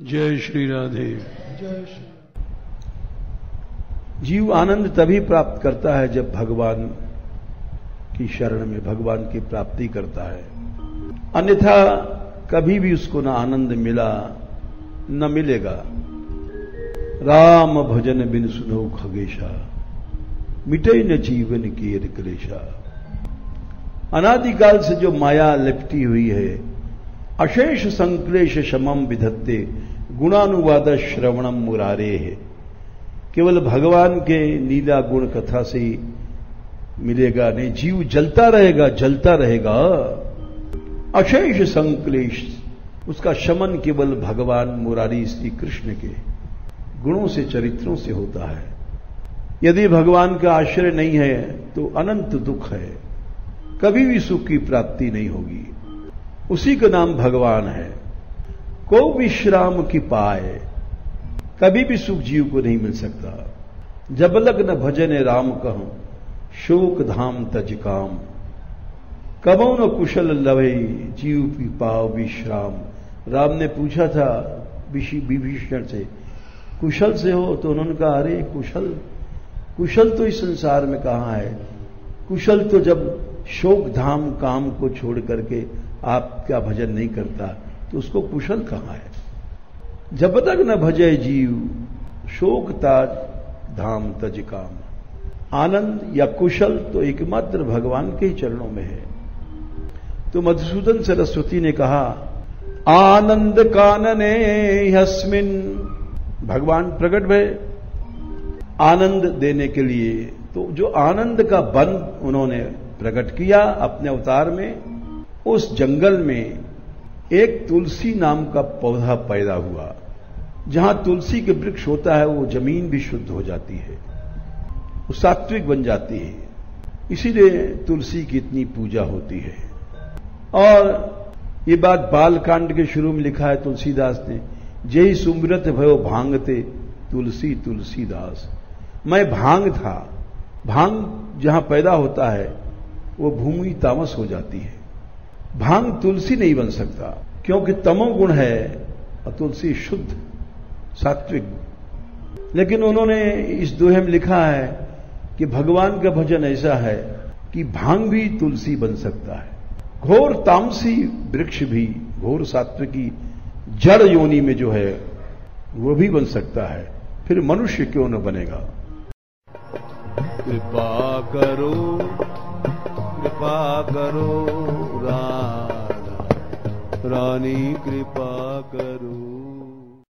जय श्री राधे। जय श्री जीव आनंद तभी प्राप्त करता है जब भगवान की शरण में, भगवान की प्राप्ति करता है। अन्यथा कभी भी उसको ना आनंद मिला, न मिलेगा। राम भजन बिन सुनो खगेशा, मिटे न जीवन की क्लेशा। अनादिकाल से जो माया लिपटी हुई है, अशेष संक्लेश शमम विधत्ते, गुणानुवाद श्रवणम मुरारे है। केवल भगवान के लीला गुण कथा से मिलेगा, नहीं, जीव जलता रहेगा जलता रहेगा। अशेष संकलेश, उसका शमन केवल भगवान मुरारी श्री कृष्ण के गुणों से, चरित्रों से होता है। यदि भगवान का आश्रय नहीं है तो अनंत दुख है। कभी भी सुख की प्राप्ति नहीं होगी। उसी का नाम भगवान है। को विश्राम की पाए। कभी भी सुख जीव को नहीं मिल सकता। जब लग न भजन राम कहूँ, शोक धाम तज काम। कबो न कुशल लवे, जीव पी पाव विश्राम राम ने पूछा था विभीषण से, कुशल से हो तो उन्होंने कहा, अरे, कुशल। कुशल तो इस संसार में कहाँ है? कुशल तो जब शोक धाम काम को छोड़ करके आपका भजन नहीं करता तो उसको कुशल कहाँ है? जब तक न भजय जीव, शोक ताज, धाम तज काम। आनंद या कुशल तो एकमात्र भगवान के ही चरणों में है। तो मधुसूदन सरस्वती ने कहा, आनंद कानने हस्मिन भगवान प्रकट भय। आनंद देने के लिए तो जो आनंद का बंद उन्होंने प्रकट किया अपने अवतार में, उस जंगल में एक तुलसी नाम का पौधा पैदा हुआ। जहाँ तुलसी के वृक्ष होता है, वो ज़मीन भी शुद्ध हो जाती है। वो सात्विक बन जाती है। इसीलिए तुलसी की इतनी पूजा होती है। और ये बात बालकांड के शुरू में लिखा है तुलसीदास ने, जय सुमृत भयो भांगते तुलसी तुलसीदास। मैं भाँग था। भाँग जहाँ पैदा होता है, वो भूमि तामस हो जाती है। भाँग तुलसी नहीं बन सकता, क्योंकि तमोगुण है, और तुलसी शुद्ध। सात्विक। लेकिन उन्होंने इस दोहे में लिखा है कि भगवान का भजन ऐसा है कि भाँग भी तुलसी बन सकता है। घोर तामसी वृक्ष भी, घोर सात्विकी जड़ योनि में जो है, वो भी बन सकता है। फिर मनुष्य क्यों न बनेगा? कृपा करो कृपा करो, राधा। रानी कृपा करो।